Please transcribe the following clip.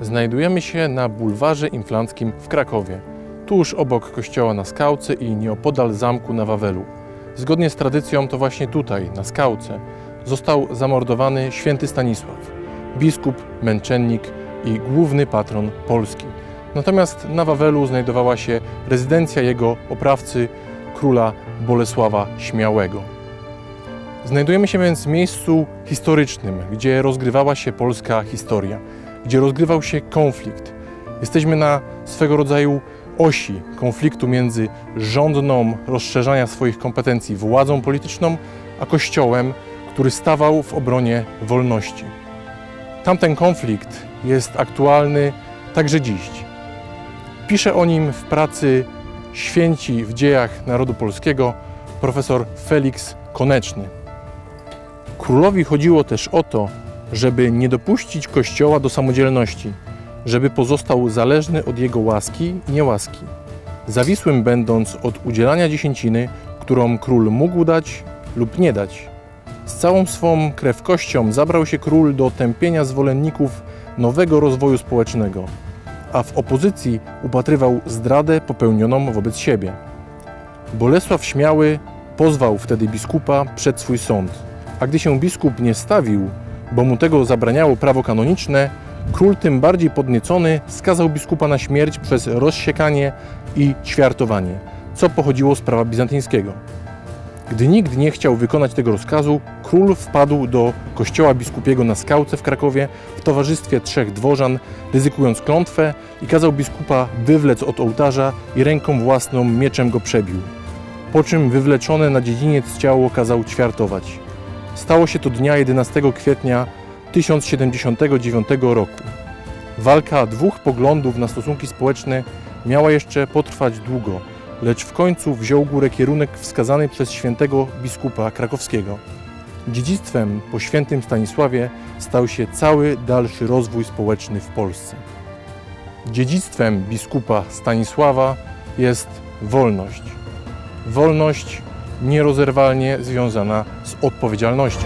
Znajdujemy się na bulwarze inflanckim w Krakowie, tuż obok kościoła na Skałce i nieopodal zamku na Wawelu. Zgodnie z tradycją to właśnie tutaj, na Skałce, został zamordowany święty Stanisław, biskup, męczennik i główny patron Polski. Natomiast na Wawelu znajdowała się rezydencja jego oprawcy, króla Bolesława Śmiałego. Znajdujemy się więc w miejscu historycznym, gdzie rozgrywała się polska historia, gdzie rozgrywał się konflikt. Jesteśmy na swego rodzaju osi konfliktu między rządną rozszerzania swoich kompetencji władzą polityczną, a Kościołem, który stawał w obronie wolności. Tamten konflikt jest aktualny także dziś. Pisze o nim w pracy Święci w dziejach narodu polskiego profesor Felix Koneczny. Królowi chodziło też o to, żeby nie dopuścić Kościoła do samodzielności, żeby pozostał zależny od jego łaski i niełaski, zawisłym będąc od udzielania dziesięciny, którą król mógł dać lub nie dać. Z całą swą krewkością zabrał się król do tępienia zwolenników nowego rozwoju społecznego, a w opozycji upatrywał zdradę popełnioną wobec siebie. Bolesław Śmiały pozwał wtedy biskupa przed swój sąd, a gdy się biskup nie stawił, bo mu tego zabraniało prawo kanoniczne, król tym bardziej podniecony skazał biskupa na śmierć przez rozsiekanie i ćwiartowanie, co pochodziło z prawa bizantyńskiego. Gdy nikt nie chciał wykonać tego rozkazu, król wpadł do kościoła biskupiego na Skałce w Krakowie w towarzystwie trzech dworzan, ryzykując klątwę i kazał biskupa wywlec od ołtarza i ręką własną mieczem go przebił. Po czym wywleczone na dziedziniec ciało kazał ćwiartować. Stało się to dnia 11 kwietnia 1079 roku. Walka dwóch poglądów na stosunki społeczne miała jeszcze potrwać długo, lecz w końcu wziął górę kierunek wskazany przez świętego biskupa krakowskiego. Dziedzictwem po świętym Stanisławie stał się cały dalszy rozwój społeczny w Polsce. Dziedzictwem biskupa Stanisława jest wolność. Wolność nierozerwalnie związana z odpowiedzialnością.